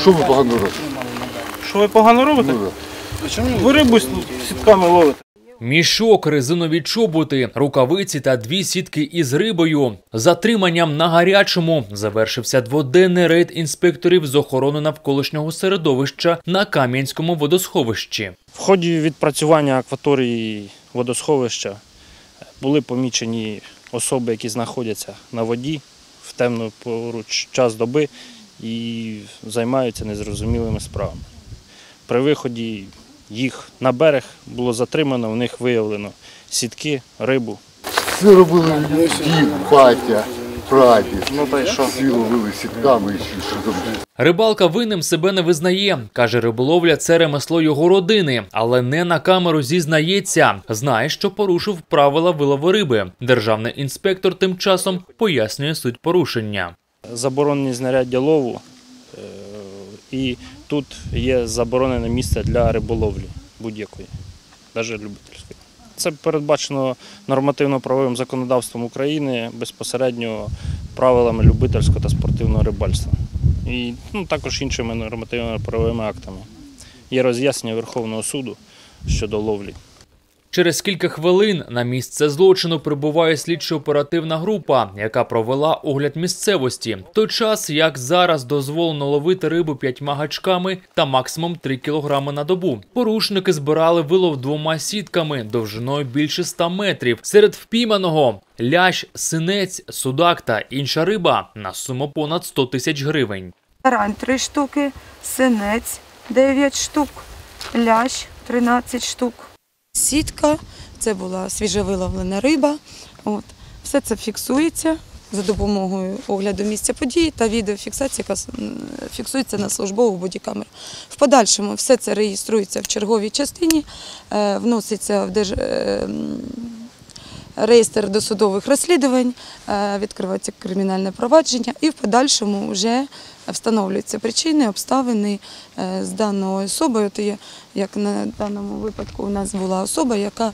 Що ви погано робите? Що ви погано робите? Ну. Ви рибу сітками ловите. Мішок, резинові чоботи, рукавиці та дві сітки із рибою. Затриманням на гарячому завершився дводенний рейд інспекторів з охорони навколишнього середовища на Кам'янському водосховищі. В ході відпрацювання акваторії водосховища були помічені особи, які знаходяться на воді в темну пору ч- час доби і займаються незрозумілими справами. При виході їх на берег було затримано, в них виявлено сітки, рибу. Це робили дід, батя, прадід. Ну та й що? Всі ловили сітками і що там. Рибалка винним себе не визнає. каже, риболовля це ремесло його родини, але не на камеру зізнається. Знає, що порушив правила вилову риби. Державний інспектор тим часом пояснює суть порушення. Заборонені знаряддя лову, е, і тут є заборонене місце для риболовлі будь-якої, навіть любительської. Це передбачено нормативно-правовим законодавством України безпосередньо правилами любительського та спортивного рибальства. І ну, також іншими нормативно-правовими актами. Є роз'яснення Верховного суду щодо ловлі. Через кілька хвилин на місце злочину прибуває слідчо-оперативна група, яка провела огляд місцевості. Той час, як зараз дозволено ловити рибу п'ятьма гачками та максимум 3 кілограми на добу. Порушники збирали вилов двома сітками довжиною більше 100 метрів. Серед впійманого лящ, синець, судак та інша риба на суму понад 100 тисяч гривень. Тарань 3 штуки, синець 9 штук, лящ 13 штук. Сітка, це була свіжевиловлена риба. От. Все це фіксується за допомогою огляду місця події та відеофіксації, яка фіксується на службову бодікамеру. В подальшому все це реєструється в черговій частині, е, вноситься в держ... реєстр досудових розслідувань, е, відкривається кримінальне провадження і в подальшому вже встановлюються причини, обставини е, з даною особою. От є, як на даному випадку у нас була особа, яка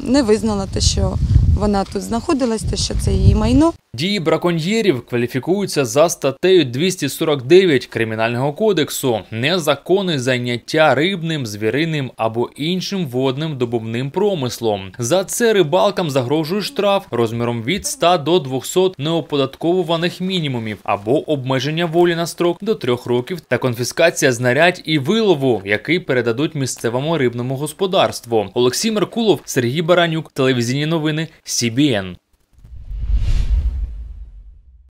не визнала те, що вона тут знаходилась, те, що це її майно. Дії браконьєрів кваліфікуються за статтею 249 Кримінального кодексу незаконне заняття рибним, звіриним або іншим водним добувним промислом. За це рибалкам загрожує штраф розміром від 100 до 200 неоподатковуваних мінімумів або обмеження волі на строк до 3 років та конфіскація знарядь і вилову, який передадуть місцевому рибному господарству. Олексій Меркулов, Сергій Баранюк, телевізійні новини, СІБІН.